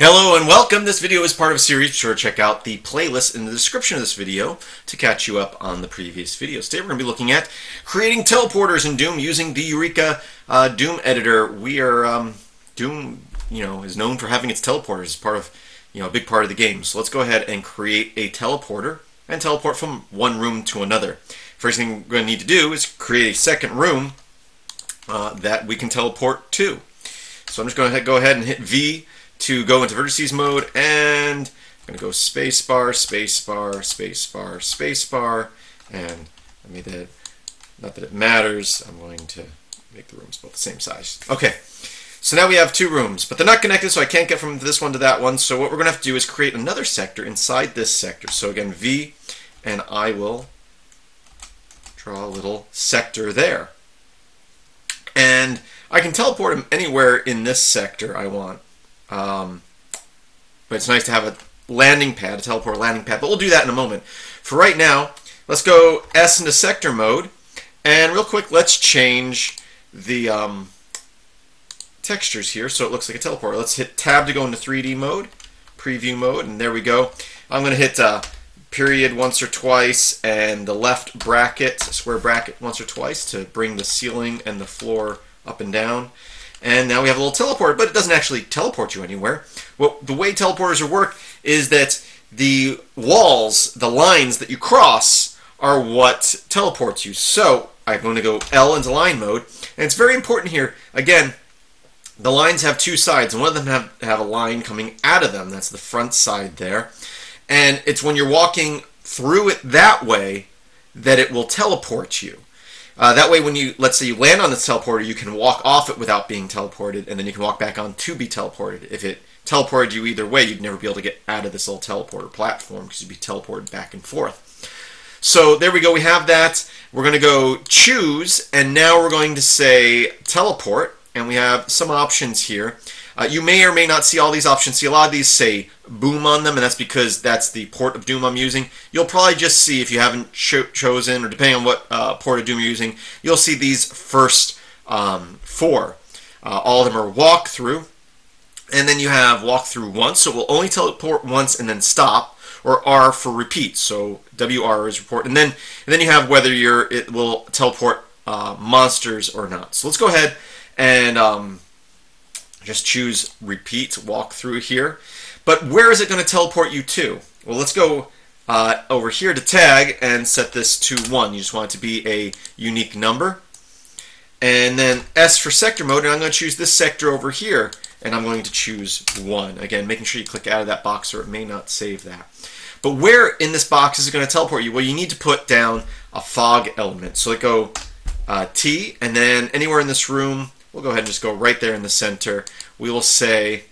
Hello and welcome. This video is part of a series. Be sure to check out the playlist in the description of this video to catch you up on the previous videos. Today we're going to be looking at creating teleporters in Doom using the Eureka uh, Doom editor. We are um, Doom, you know, is known for having its teleporters as part of, you know, a big part of the game. So let's go ahead and create a teleporter and teleport from one room to another. First thing we're going to need to do is create a second room uh, that we can teleport to. So I'm just going to go ahead and hit V to go into vertices mode and I'm going to go spacebar, spacebar, spacebar, spacebar, and I mean that, not that it matters, I'm going to make the rooms both the same size. Okay, so now we have two rooms, but they're not connected, so I can't get from this one to that one, so what we're going to have to do is create another sector inside this sector. So again, V, and I will draw a little sector there. And I can teleport him anywhere in this sector I want. Um, but it's nice to have a landing pad, a teleport landing pad. But we'll do that in a moment. For right now, let's go S into sector mode. And real quick, let's change the um, textures here so it looks like a teleport. Let's hit tab to go into 3D mode, preview mode, and there we go. I'm going to hit uh, period once or twice and the left bracket, square bracket once or twice to bring the ceiling and the floor up and down. And now we have a little teleport, but it doesn't actually teleport you anywhere. Well, the way teleporters work is that the walls, the lines that you cross, are what teleports you. So I'm going to go L into line mode, and it's very important here. Again, the lines have two sides, and one of them have, have a line coming out of them. That's the front side there. And it's when you're walking through it that way that it will teleport you. Uh, that way, when you, let's say you land on the teleporter, you can walk off it without being teleported, and then you can walk back on to be teleported. If it teleported you either way, you'd never be able to get out of this little teleporter platform because you'd be teleported back and forth. So there we go, we have that. We're going to go choose, and now we're going to say teleport, and we have some options here. Uh, you may or may not see all these options. See, a lot of these say boom on them, and that's because that's the port of Doom I'm using. You'll probably just see, if you haven't cho chosen, or depending on what uh, port of Doom you're using, you'll see these first um, four. Uh, all of them are walkthrough, and then you have walkthrough once, so it will only teleport once and then stop, or R for repeat, so WR is report, and then and then you have whether you're it will teleport uh, monsters or not. So let's go ahead and um, just choose repeat walkthrough here. But where is it going to teleport you to? Well, let's go uh, over here to tag and set this to 1. You just want it to be a unique number. And then S for sector mode, and I'm going to choose this sector over here, and I'm going to choose 1. Again, making sure you click out of that box or it may not save that. But where in this box is it going to teleport you? Well, you need to put down a fog element. So let go uh, T, and then anywhere in this room, we'll go ahead and just go right there in the center. We will say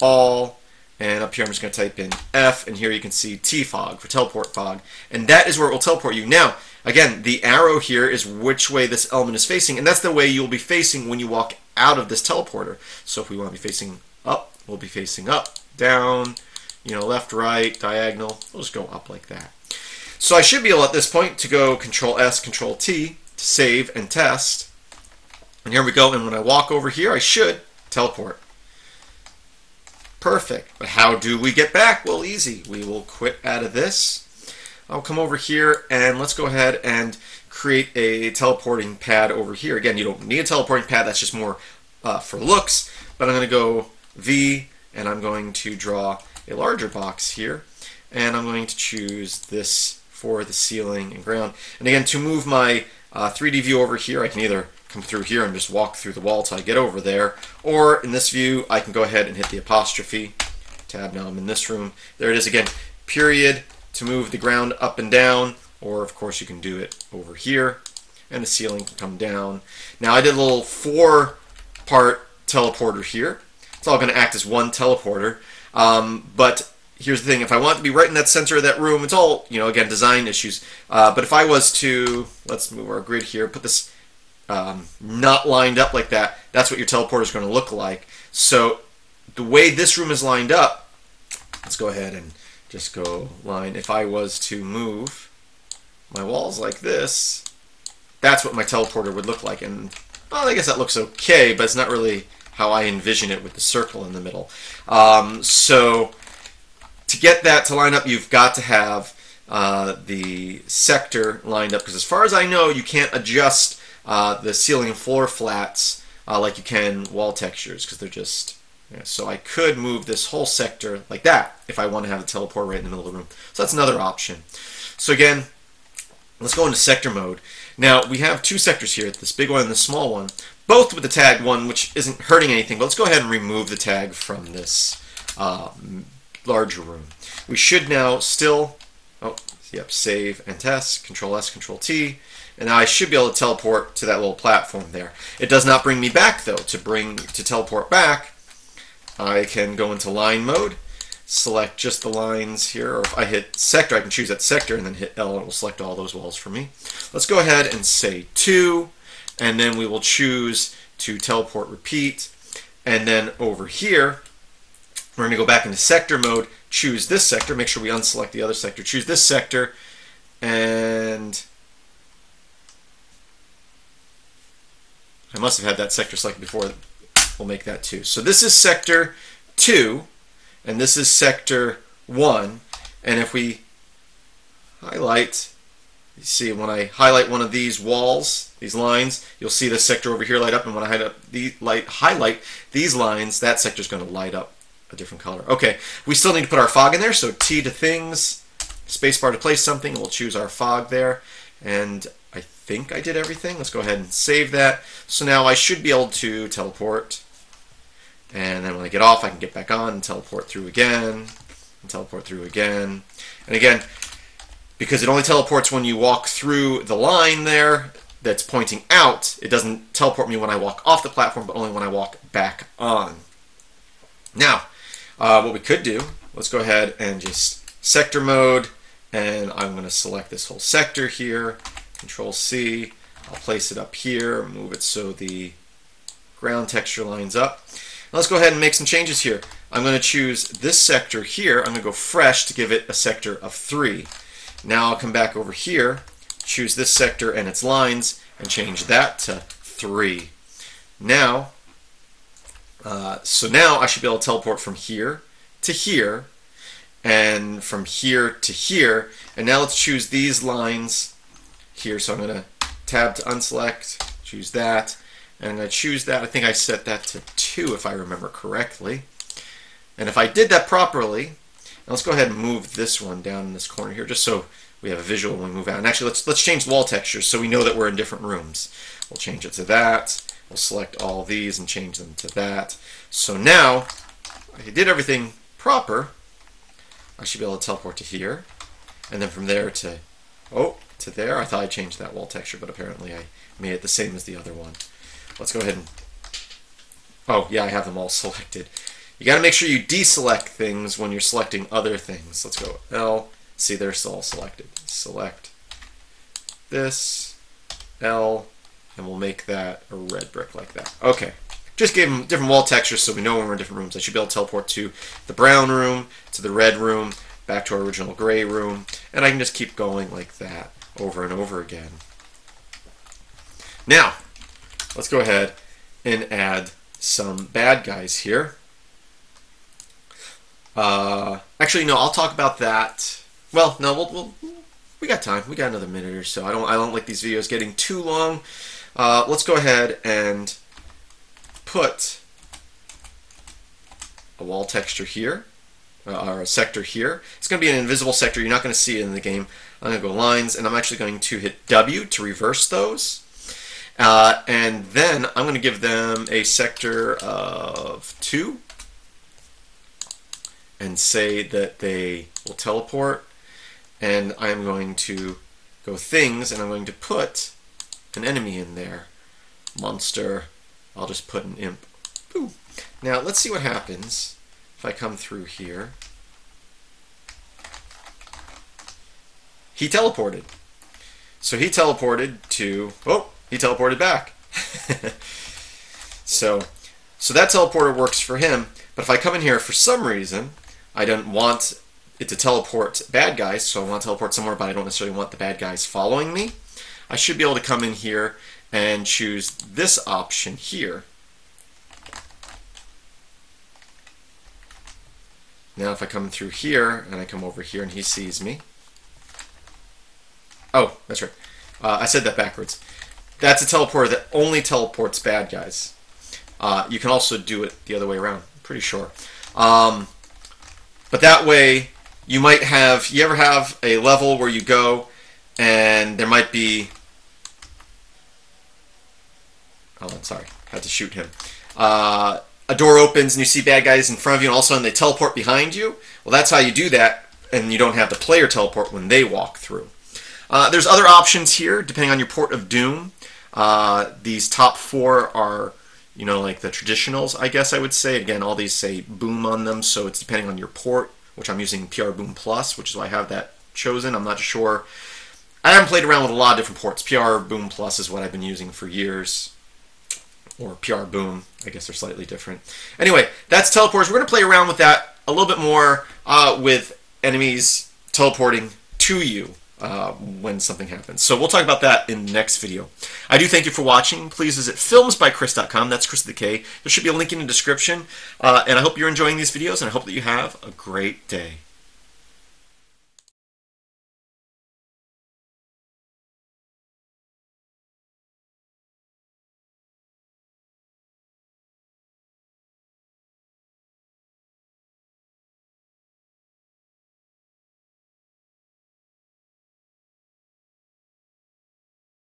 all, and up here I'm just going to type in F, and here you can see T-fog for teleport fog. And that is where it will teleport you. Now, again, the arrow here is which way this element is facing, and that's the way you'll be facing when you walk out of this teleporter. So if we want to be facing up, we'll be facing up, down, you know, left, right, diagonal. We'll just go up like that. So I should be able at this point to go Control S, Control T to save and test. And here we go. And when I walk over here, I should teleport. Perfect. But how do we get back? Well, easy. We will quit out of this. I'll come over here and let's go ahead and create a teleporting pad over here. Again, you don't need a teleporting pad. That's just more uh, for looks. But I'm going to go V and I'm going to draw a larger box here. And I'm going to choose this for the ceiling and ground. And again, to move my uh, 3D view over here, I can either come through here and just walk through the wall till I get over there. Or in this view, I can go ahead and hit the apostrophe tab. Now I'm in this room. There it is again. Period to move the ground up and down. Or of course you can do it over here. And the ceiling can come down. Now I did a little four part teleporter here. It's all going to act as one teleporter. Um, but here's the thing, if I want to be right in that center of that room, it's all, you know, again, design issues. Uh, but if I was to, let's move our grid here, put this um, not lined up like that, that's what your teleporter is going to look like. So the way this room is lined up, let's go ahead and just go line. If I was to move my walls like this, that's what my teleporter would look like. And well, I guess that looks okay, but it's not really how I envision it with the circle in the middle. Um, so to get that to line up, you've got to have uh, the sector lined up because as far as I know, you can't adjust uh, the ceiling and floor flats uh, like you can wall textures because they're just so I could move this whole sector like that if I want to have the teleport right in the middle of the room. So that's another option. So again, let's go into sector mode. Now we have two sectors here, this big one and the small one, both with the tag one, which isn't hurting anything. But let's go ahead and remove the tag from this uh, larger room. We should now still, oh, yep, save and test, Control S, Control T, and now I should be able to teleport to that little platform there. It does not bring me back though. To bring to teleport back, I can go into line mode, select just the lines here, or if I hit sector, I can choose that sector and then hit L and it will select all those walls for me. Let's go ahead and say 2, and then we will choose to teleport repeat, and then over here, we're going to go back into sector mode, choose this sector, make sure we unselect the other sector, choose this sector, and must have had that sector selected before we'll make that 2. So this is sector 2, and this is sector 1. And if we highlight, you see when I highlight one of these walls, these lines, you'll see this sector over here light up. And when I highlight, the, light, highlight these lines, that sector is going to light up a different color. Okay, we still need to put our fog in there. So T to things, spacebar to place something. We'll choose our fog there. And think I did everything. Let's go ahead and save that. So now I should be able to teleport and then when I get off, I can get back on and teleport through again, and teleport through again. And again, because it only teleports when you walk through the line there that's pointing out, it doesn't teleport me when I walk off the platform, but only when I walk back on. Now, uh, what we could do, let's go ahead and just sector mode, and I'm going to select this whole sector here, Control C, I'll place it up here, move it so the ground texture lines up. Now let's go ahead and make some changes here. I'm going to choose this sector here. I'm going to go fresh to give it a sector of 3. Now I'll come back over here, choose this sector and its lines, and change that to 3. Now, uh, so now I should be able to teleport from here to here, and from here to here. And now let's choose these lines here. So I'm going to tab to unselect, choose that, and I choose that. I think I set that to 2 if I remember correctly. And if I did that properly, let's go ahead and move this one down in this corner here just so we have a visual when we move out. And actually, let's, let's change wall textures so we know that we're in different rooms. We'll change it to that. We'll select all these and change them to that. So now, I did everything proper. I should be able to teleport to here. And then from there to, oh, to there. I thought I changed that wall texture, but apparently I made it the same as the other one. Let's go ahead and... Oh, yeah, I have them all selected. You got to make sure you deselect things when you're selecting other things. Let's go L. See, they're all selected. Select this, L, and we'll make that a red brick like that. Okay. Just gave them different wall textures so we know when we're in different rooms. I should be able to teleport to the brown room, to the red room, back to our original gray room, and I can just keep going like that over and over again. Now, let's go ahead and add some bad guys here. Uh, actually, no, I'll talk about that. Well, no, we'll, we'll, we got time. We got another minute or so. I don't I don't like these videos getting too long. Uh, let's go ahead and put a wall texture here, or a sector here. It's going to be an invisible sector. You're not going to see it in the game. I'm going to go lines, and I'm actually going to hit W to reverse those. Uh, and then I'm going to give them a sector of 2 and say that they will teleport. And I'm going to go things and I'm going to put an enemy in there. Monster. I'll just put an imp. Ooh. Now let's see what happens if I come through here. He teleported. So he teleported to, oh, he teleported back. so, so that teleporter works for him. But if I come in here for some reason, I don't want it to teleport bad guys, so I want to teleport somewhere, but I don't necessarily want the bad guys following me. I should be able to come in here and choose this option here. Now if I come through here and I come over here and he sees me. Oh, that's right. Uh, I said that backwards. That's a teleporter that only teleports bad guys. Uh, you can also do it the other way around. I'm pretty sure. Um, but that way, you might have. You ever have a level where you go and there might be. Oh, I'm sorry. Had to shoot him. Uh, a door opens and you see bad guys in front of you, and all of a sudden they teleport behind you. Well, that's how you do that, and you don't have the player teleport when they walk through. Uh, there's other options here, depending on your port of Doom. Uh, these top four are, you know, like the traditionals, I guess I would say. Again, all these say Boom on them, so it's depending on your port, which I'm using PrBoom Plus, which is why I have that chosen. I'm not sure. I haven't played around with a lot of different ports. PrBoom Plus is what I've been using for years or PrBoom. I guess they're slightly different. Anyway, that's teleporters. We're going to play around with that a little bit more uh, with enemies teleporting to you uh, when something happens. So we'll talk about that in the next video. I do thank you for watching. Please visit filmsbykris.com. That's Chris the K. There should be a link in the description. Uh, and I hope you're enjoying these videos, and I hope that you have a great day.